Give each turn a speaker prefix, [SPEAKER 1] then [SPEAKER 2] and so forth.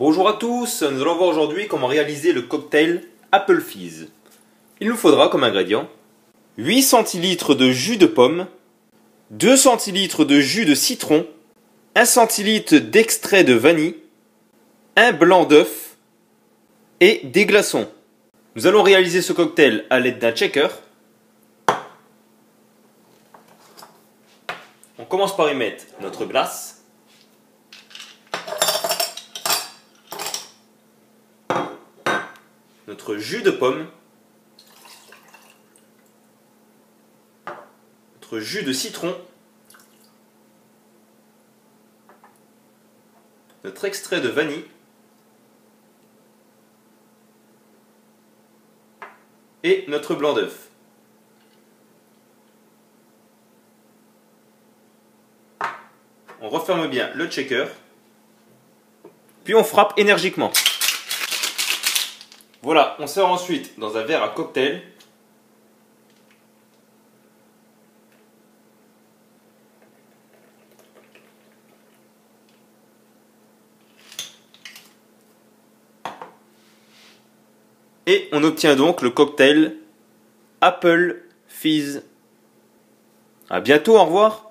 [SPEAKER 1] Bonjour à tous, nous allons voir aujourd'hui comment réaliser le cocktail Apple Fizz. Il nous faudra comme ingrédients 8 centilitres de jus de pomme, 2 centilitres de jus de citron, 1 centilitre d'extrait de vanille, un blanc d'œuf et des glaçons. Nous allons réaliser ce cocktail à l'aide d'un shaker. On commence par y mettre notre glace. Notre jus de pomme. Notre jus de citron. Notre extrait de vanille. Et notre blanc d'œuf. On referme bien le checker. Puis on frappe énergiquement. Voilà, on sert ensuite dans un verre à cocktail. Et on obtient donc le cocktail Apple Fizz. A bientôt, au revoir